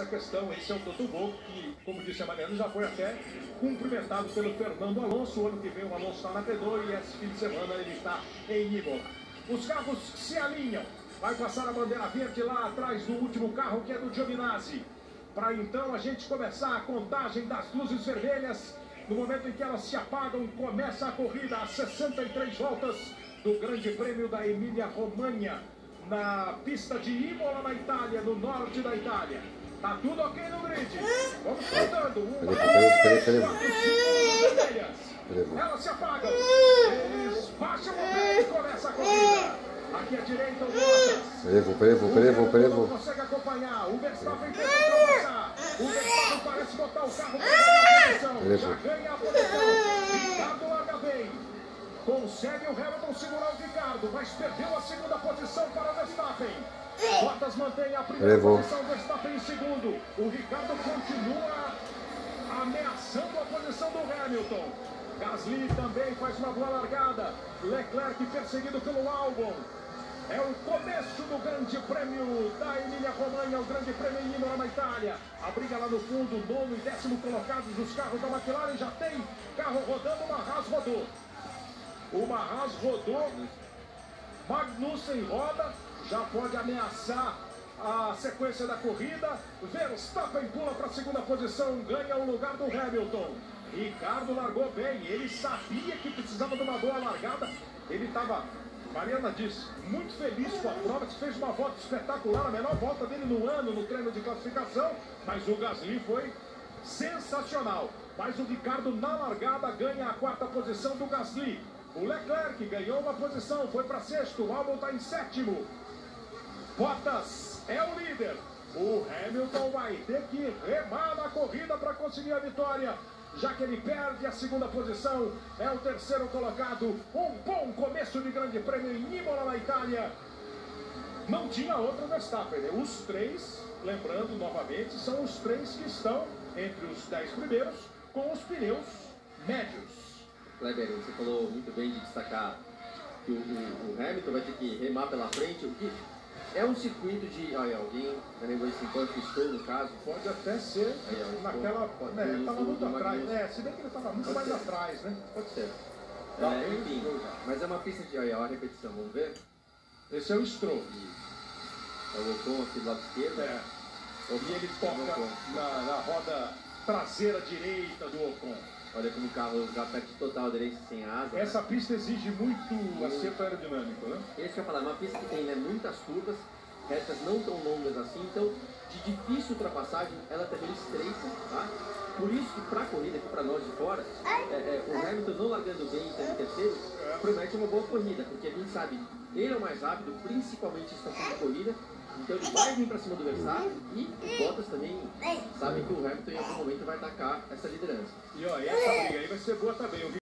essa questão. Esse é o Wolff, que, como disse a Mariana, já foi até cumprimentado pelo Fernando Alonso. O ano que vem o Alonso está na P2 e esse fim de semana ele está em Imola. Os carros se alinham. Vai passar a bandeira verde lá atrás do último carro, que é do Giovinazzi. Para então a gente começar a contagem das luzes vermelhas. No momento em que elas se apagam, começa a corrida às 63 voltas do Grande Prêmio da Emília-Romagna na pista de Imola, na Itália, no norte da Itália. Tá tudo ok no grid. Vamos contando. Peraí, peraí, peraí, quatro, cinco. Elas se apagam. Eles baixam o pé e começa a corrida. Aqui à direita, o Bottas. Vou, peraí, vou, peraí, Não consegue acompanhar. O Verstappen tenta ultrapassar. O Verstappen parece botar o carro para ganhar a posição. Já ganha a posição. Ricardo larga bem. Consegue o Hamilton segurar o Ricardo, mas perdeu a Bottas mantém a primeira Levou. posição, Verstappen em segundo. O Ricardo continua ameaçando a posição do Hamilton. Gasly também faz uma boa largada. Leclerc perseguido pelo Albon. É o começo do Grande Prêmio da Emília-Romagna, o Grande Prêmio em Imola, na Itália. A briga lá no fundo, nono e décimo colocados dos carros da McLaren. Já tem carro rodando, uma Haas rodou. Uma Haas rodou. Magnussen roda, já pode ameaçar a sequência da corrida. Verstappen pula para a segunda posição, ganha o lugar do Hamilton. Ricardo largou bem, ele sabia que precisava de uma boa largada. Ele estava, Mariana disse, muito feliz com a prova, fez uma volta espetacular, a melhor volta dele no ano no treino de classificação. Mas o Gasly foi sensacional. Mas o Ricardo na largada ganha a quarta posição do Gasly. O Leclerc ganhou uma posição, foi para sexto. O Albon está em sétimo. Bottas é o líder. O Hamilton vai ter que remar na corrida para conseguir a vitória. Já que ele perde a segunda posição, é o terceiro colocado. Um bom começo de grande prêmio em Imola, na Itália. Não tinha outro Verstappen, né? Os três, lembrando novamente, são os três que estão entre os dez primeiros com os pneus médios. Kleber, você falou muito bem de destacar que o, o- o Hamilton vai ter que remar pela frente, o que é um circuito de. Olha, alguém lembrou esse enquanto estou no caso. Pode até ser Aí, ó, naquela. pode- Né, ele estava muito atrás, né? Se bem que ele estava muito Pode mais ser. atrás, né? Pode ser. Tá, É, enfim, mas é uma pista de. Olha, a repetição, vamos ver? Esse é o Stroll. É o Ocon aqui do lado esquerdo. É. E ele toca na, na roda traseira direita do Ocon. Olha como o carro já perde total aderência sem asa. né? Essa pista exige muito acerto aerodinâmico, né? Isso que eu falar, é uma pista que tem né, muitas curvas, retas não tão longas assim, então de difícil ultrapassagem ela também estreita, tá? Por isso que pra corrida, aqui pra nós de fora, é, é, o Hamilton não largando bem e sendo terceiro, promete uma boa corrida, porque a gente sabe, ele é o mais rápido, principalmente em estação de corrida, então ele vai vir pra cima do Verstappen e o Bottas também sabe que o Hamilton em algum momento vai atacar essa liderança. E ó, essa briga aí vai ser boa também. O